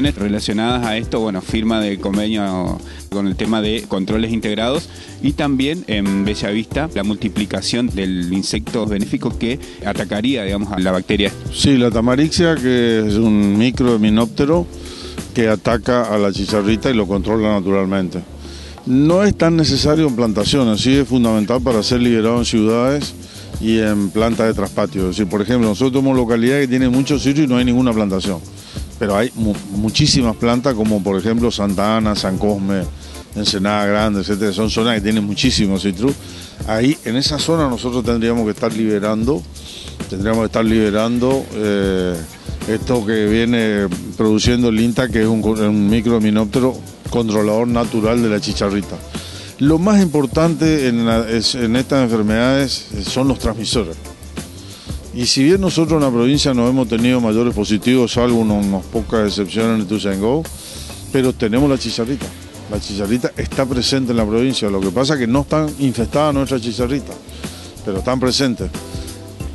relacionadas a esto, bueno, firma de convenio con el tema de controles integrados y también en Bellavista la multiplicación del insecto benéfico que atacaría, digamos, a la bacteria. Sí, la tamarixia, que es un micro minóptero que ataca a la chicharrita y lo controla naturalmente. No es tan necesario en plantaciones, sí es fundamental para ser liberado en ciudades y en plantas de traspatio. Es decir, por ejemplo, nosotros tenemos localidades que tienen muchos sitios y no hay ninguna plantación, pero hay muchísimas plantas como por ejemplo Santa Ana, San Cosme, Ensenada Grande, etcétera, son zonas que tienen muchísimos citrus. Ahí, en esa zona nosotros tendríamos que estar liberando, tendríamos que estar liberando eh, esto que viene produciendo el INTA, que es un, un microminóptero controlador natural de la chicharrita. Lo más importante en, estas enfermedades son los transmisores. Y si bien nosotros en la provincia no hemos tenido mayores positivos, salvo unas pocas excepciones en Go, pero tenemos la chicharrita. La chicharrita está presente en la provincia, lo que pasa es que no están infestadas nuestras chicharritas, pero están presentes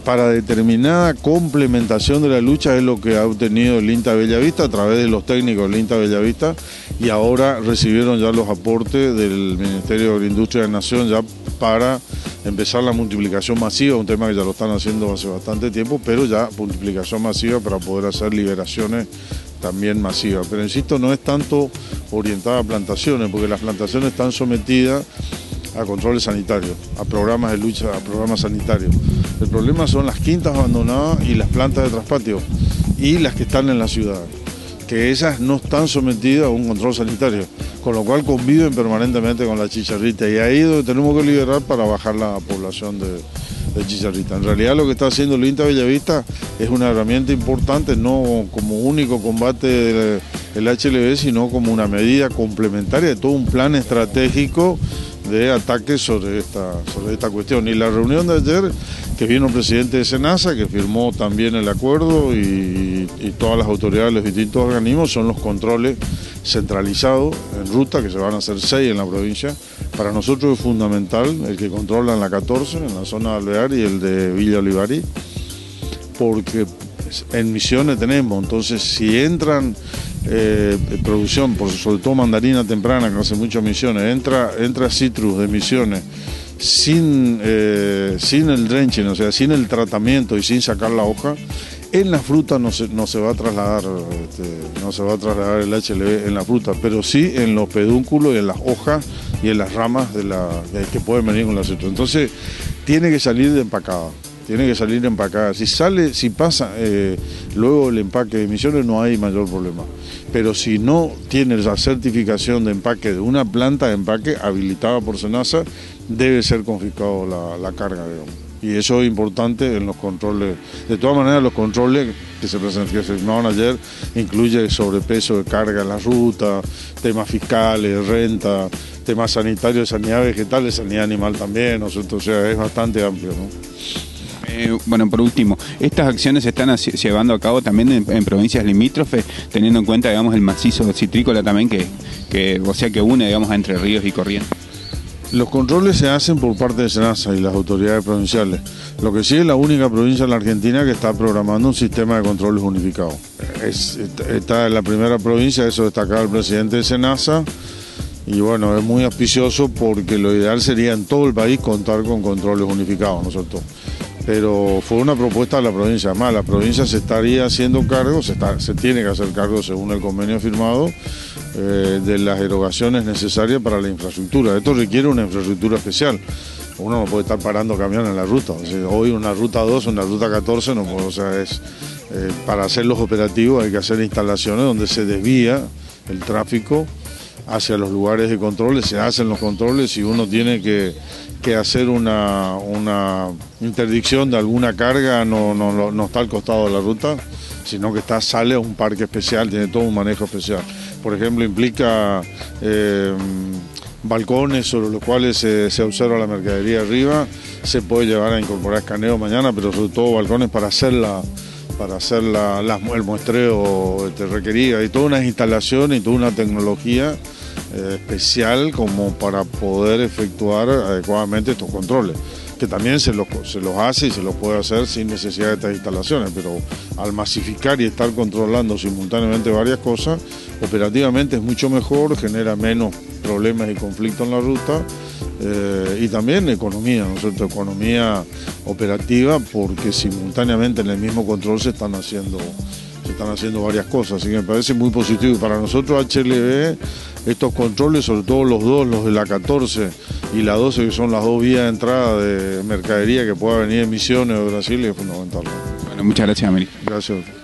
para determinada complementación de la lucha es lo que ha obtenido el INTA Bellavista a través de los técnicos del INTA Bellavista y ahora recibieron ya los aportes del Ministerio de Agroindustria de Nación ya para empezar la multiplicación masiva, un tema que ya lo están haciendo hace bastante tiempo, pero ya multiplicación masiva para poder hacer liberaciones también masivas. Pero insisto, no es tanto orientada a plantaciones, porque las plantaciones están sometidas a controles sanitarios, a programas de lucha, a programas sanitarios. El problema son las quintas abandonadas y las plantas de traspatio y las que están en la ciudad, que esas no están sometidas a un control sanitario, con lo cual conviven permanentemente con la chicharrita y ahí es donde tenemos que liberar para bajar la población de, chicharrita. En realidad lo que está haciendo el INTA Bellavista es una herramienta importante, no como único combate del HLV, sino como una medida complementaria de todo un plan estratégico de ataques sobre esta, sobre esta cuestión. Y la reunión de ayer, que vino el presidente de Senasa, que firmó también el acuerdo y, todas las autoridades de los distintos organismos, son los controles centralizados en ruta, que se van a hacer seis en la provincia. Para nosotros es fundamental el que controla en la 14, en la zona de Alvear y el de Villa Olivari, porque en misiones tenemos, entonces si entran eh, producción, por, sobre todo mandarina temprana, que hace muchas misiones, entra, entra citrus de misiones sin, eh, sin el drenching, o sea, sin el tratamiento y sin sacar la hoja, en la fruta no se, no se va a trasladar, este, no se va a trasladar el HLV en la fruta, pero sí en los pedúnculos y en las hojas y en las ramas de la, que pueden venir con la citrus. Entonces, tiene que salir de empacada tiene que salir empacada. Si sale, si pasa eh, luego el empaque de emisiones no hay mayor problema. Pero si no tiene la certificación de empaque de una planta de empaque habilitada por SENASA, debe ser confiscado la, carga, Y eso es importante en los controles. De todas maneras, los controles que se presentaron ayer incluye sobrepeso de carga en la ruta, temas fiscales, renta, temas sanitarios, sanidad vegetal, sanidad animal también, o sea, es bastante amplio. Eh, bueno, por último, estas acciones se están llevando a cabo también en, provincias limítrofes, teniendo en cuenta, digamos, el macizo citrícola también, que, o sea, que une, digamos, entre ríos y corrientes. Los controles se hacen por parte de SENASA y las autoridades provinciales. Lo que sí es la única provincia en la Argentina que está programando un sistema de controles unificado. está en la primera provincia, eso destacaba el presidente de SENASA. Y bueno, es muy auspicioso porque lo ideal sería en todo el país contar con controles unificados, ¿no es cierto? Pero fue una propuesta de la provincia. Además, la provincia se estaría haciendo cargo, se, tiene que hacer cargo según el convenio firmado, eh, de las erogaciones necesarias para la infraestructura. Esto requiere una infraestructura especial. Uno no puede estar parando camiones en la ruta. hoy una ruta 2, una ruta 14, no es, eh, para hacer los operativos hay que hacer instalaciones donde se desvía el tráfico hacia los lugares de controles, se hacen los controles y uno tiene que, hacer una, interdicción de alguna carga, no, no, está al costado de la ruta, sino que está, sale a un parque especial, tiene todo un manejo especial. Por ejemplo, implica eh, balcones sobre los cuales se, observa la mercadería arriba, se puede llevar a incorporar escaneo mañana, pero sobre todo balcones para hacer para hacer el muestreo este, requerido. Hay todas unas instalaciones y toda una tecnología especial como para poder efectuar adecuadamente estos controles. que también se los, se los hace y se los puede hacer sin necesidad de estas instalaciones, pero al masificar y estar controlando simultáneamente varias cosas, operativamente es mucho mejor, genera menos problemas y conflictos en la ruta eh, y también economía, ¿no es cierto? Economía operativa porque simultáneamente en el mismo control se están haciendo se están haciendo varias cosas, así que me parece muy positivo. Y para nosotros HLB, estos controles, sobre todo los dos, los de la 14 y la 12, que son las dos vías de entrada de mercadería que pueda venir en Misiones o de Brasil, es fundamental. Bueno, muchas gracias, América. Gracias.